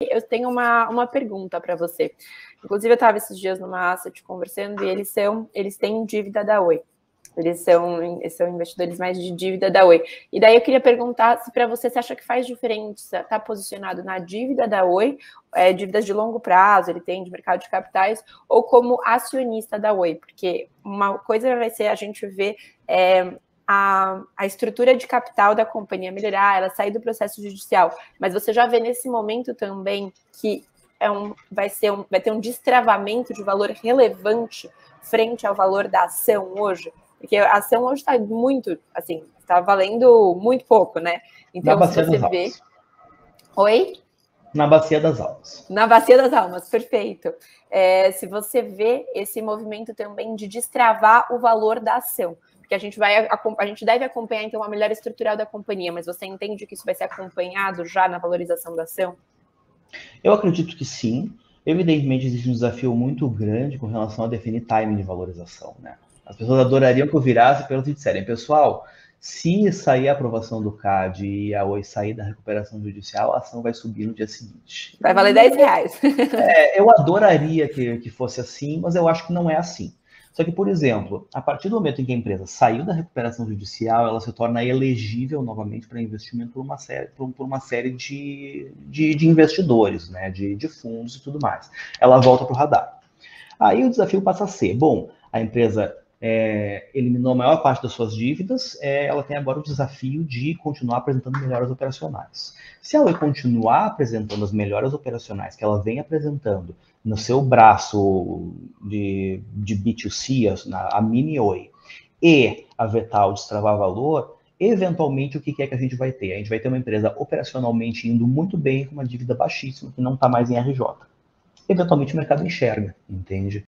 Eu tenho uma, uma pergunta para você. Inclusive, eu estava esses dias numa asset conversando e eles são, eles têm dívida da Oi. Eles são, são investidores mais de dívida da Oi. E daí eu queria perguntar se para você você acha que faz diferença estar tá posicionado na dívida da Oi, é, dívidas de longo prazo, ele tem de mercado de capitais, ou como acionista da Oi, porque uma coisa vai ser a gente ver é, a, a, estrutura de capital da companhia melhorar, ela sair do processo judicial, mas você já vê nesse momento também que é um, vai, ser um, vai ter um destravamento de valor relevante frente ao valor da ação hoje? Porque a ação hoje está muito, assim, está valendo muito pouco, né? Então, se você vê. Almas. Oi? Na bacia das almas. Na bacia das almas, perfeito. É, se você vê esse movimento também de destravar o valor da ação, porque a gente vai a gente deve acompanhar então a melhor estrutural da companhia, mas você entende que isso vai ser acompanhado já na valorização da ação? Eu acredito que sim. Evidentemente existe um desafio muito grande com relação a definir timing de valorização, né? As pessoas adorariam que eu virasse e disserem, pessoal, se sair a aprovação do CAD e a Oi sair da recuperação judicial, a ação vai subir no dia seguinte. Vai valer 10 reais. É, eu adoraria que, que fosse assim, mas eu acho que não é assim. Só que, por exemplo, a partir do momento em que a empresa saiu da recuperação judicial, ela se torna elegível novamente para investimento por uma série, por, por uma série de, de, de investidores, né, de, de fundos e tudo mais. Ela volta para o radar. Aí o desafio passa a ser, bom, a empresa é, eliminou a maior parte das suas dívidas, é, ela tem agora o desafio de continuar apresentando melhoras operacionais. Se ela continuar apresentando as melhoras operacionais que ela vem apresentando no seu braço de, de B2C, a, Mini Oi, e a Vetal destravar valor, eventualmente o que é que a gente vai ter? A gente vai ter uma empresa operacionalmente indo muito bem com uma dívida baixíssima que não está mais em RJ. Eventualmente o mercado enxerga, entende?